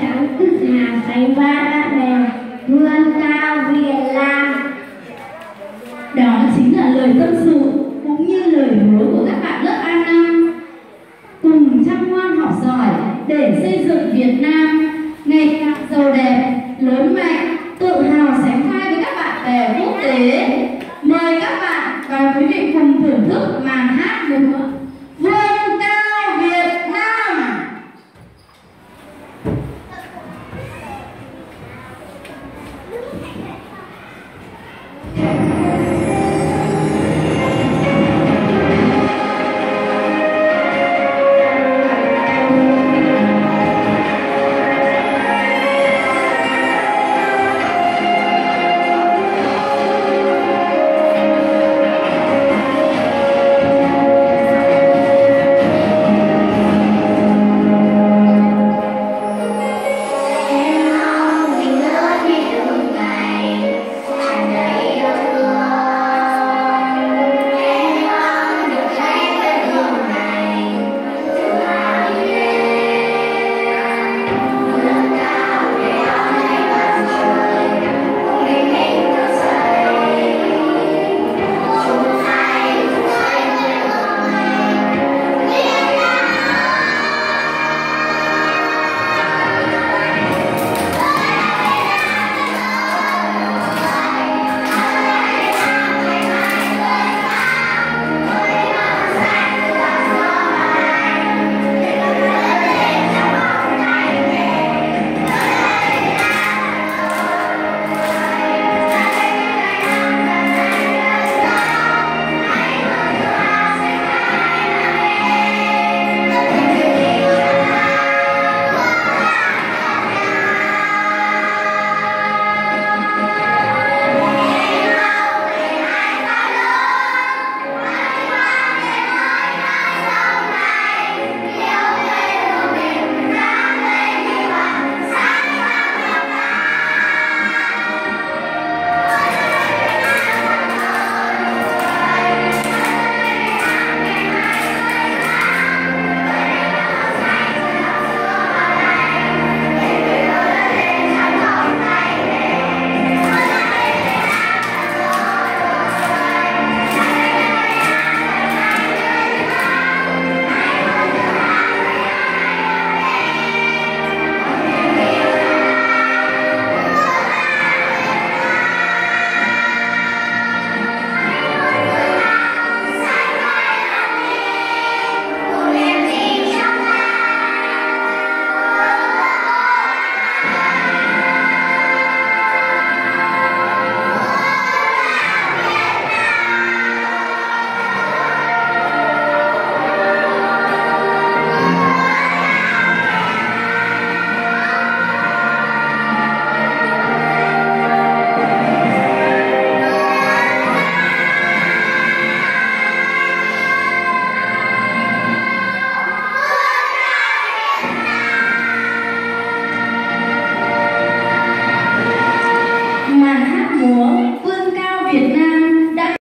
trắng thức hà sánh ba bạn bè vươn cao việt lam. Đó chính là lời tâm sự cũng như lời hứa của các bạn lớp A năm. Cùng chăm ngoan học giỏi để xây dựng Việt Nam ngày càng giàu đẹp, lớn mạnh, tự hào